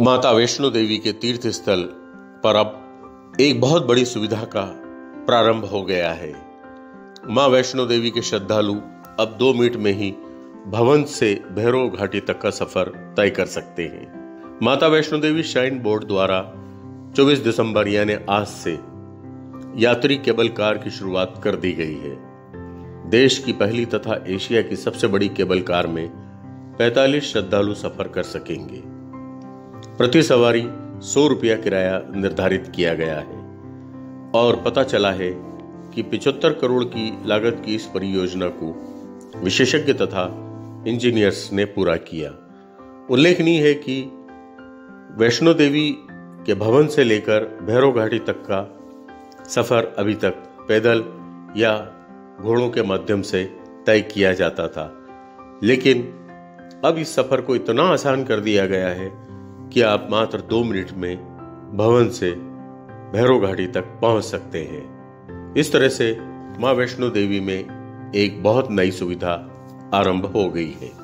माता वैष्णो देवी के तीर्थ स्थल पर अब एक बहुत बड़ी सुविधा का प्रारंभ हो गया है। माँ वैष्णो देवी के श्रद्धालु अब दो मिनट में ही भवन से भैरव घाटी तक का सफ़र तय कर सकते हैं। माता वैष्णो देवी श्राइन बोर्ड द्वारा 24 दिसंबर यानी आज से यात्री केबल कार की शुरुआत कर दी गई है। देश की पहली तथा एशिया की सबसे बड़ी केबल कार में 45 श्रद्धालु सफ़र कर सकेंगे। प्रति सवारी सौ रुपया किराया निर्धारित किया गया है और पता चला है कि पिछहत्तर करोड़ की लागत की इस परियोजना को विशेषज्ञ तथा इंजीनियर्स ने पूरा किया। उल्लेखनीय है कि वैष्णो देवी के भवन से लेकर भैरव घाटी तक का सफ़र अभी तक पैदल या घोड़ों के माध्यम से तय किया जाता था। लेकिन अब इस सफ़र को इतना आसान कर दिया गया है कि आप मात्र दो मिनट में भवन से भैरव घाटी तक पहुँच सकते हैं। इस तरह से माँ वैष्णो देवी में एक बहुत नई सुविधा आरंभ हो गई है।